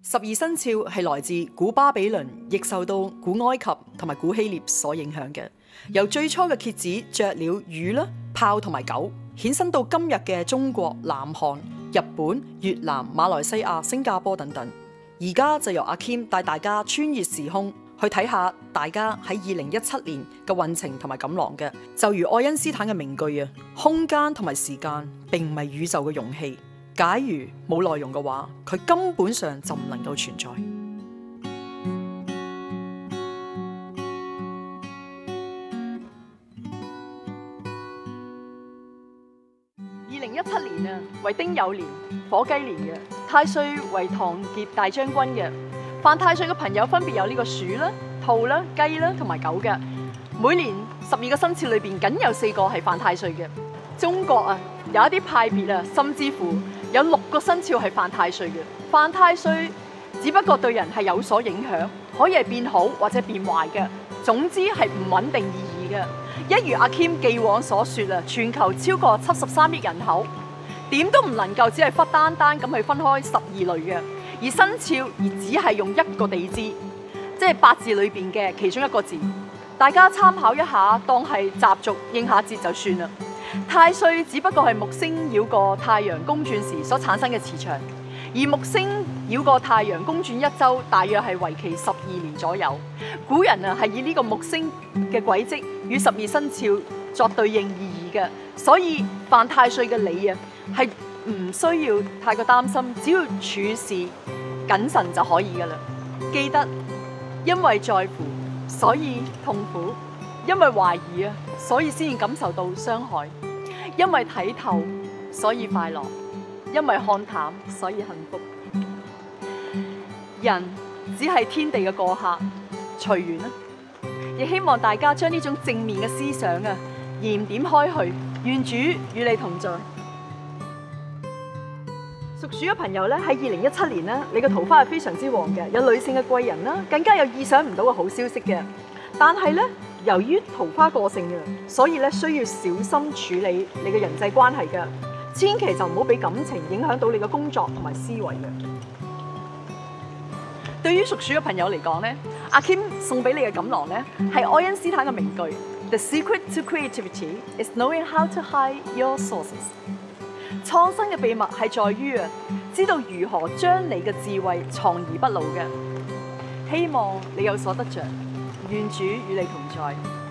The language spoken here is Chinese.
十二生肖係來自古巴比倫，亦受到古埃及同埋古希臘所影響嘅。由最初嘅蝎子、雀鳥、魚啦、豹同埋狗，衍生到今日嘅中國、南韓、日本、越南、馬來西亞、新加坡等等。而家就由阿 Kim 帶大家穿越時空，去睇下大家喺二零一七年嘅運程同埋錦囊嘅。就如愛因斯坦嘅名句啊，空間同埋時間並唔係宇宙嘅容器。假如冇內容嘅話，佢根本上就唔能夠存在。二零一七年啊，為丁酉年、火雞年嘅太歲為唐劫大將軍嘅。犯太歲嘅朋友分別有呢個鼠啦、兔啦、雞啦同埋狗嘅。每年十二個生肖裏邊，僅有四個係犯太歲嘅。中國啊，有一啲派別啊，甚至乎。有六個生肖係犯太歲嘅，犯太歲只不過對人係有所影響，可以係變好或者變壞嘅。總之係唔穩定意義嘅。一如阿 Kim 既往所說啊，全球超過七十三億人口，點都唔能夠只係忽單單咁去分開十二類嘅，而生肖而只係用一個地支，即係八字裏邊嘅其中一個字，大家參考一下，當係習俗應下節就算啦。太歲只不過係木星繞過太陽公轉時所產生嘅磁場，而木星繞過太陽公轉一周，大約係為期十二年左右。古人啊係以呢個木星嘅軌跡與十二生肖作對應意義嘅，所以犯太歲嘅你啊係唔需要太過擔心，只要處事謹慎就可以噶啦。記得，因為在乎，所以痛苦。因為懷疑啊，所以先感受到傷害；因為睇透，所以快樂；因為看淡，所以幸福。人只係天地嘅過客，隨緣啦。亦希望大家將呢種正面嘅思想啊，燃點開去。願主與你同在。屬鼠嘅朋友咧，喺二零一七年咧，你嘅桃花係非常之旺嘅，有女性嘅貴人啦，更加有意想唔到嘅好消息嘅。但係咧。由於桃花過盛嘅，所以咧需要小心處理你嘅人際關係嘅，千祈就唔好俾感情影響到你嘅工作同埋思維嘅。對於屬鼠嘅朋友嚟講咧，阿 Kim 送俾你嘅錦囊咧係愛因斯坦嘅名句：The secret to creativity is knowing how to hide your sources。創新嘅秘密係在於啊，知道如何將你嘅智慧藏而不露嘅。希望你有所得着。愿主与你同在。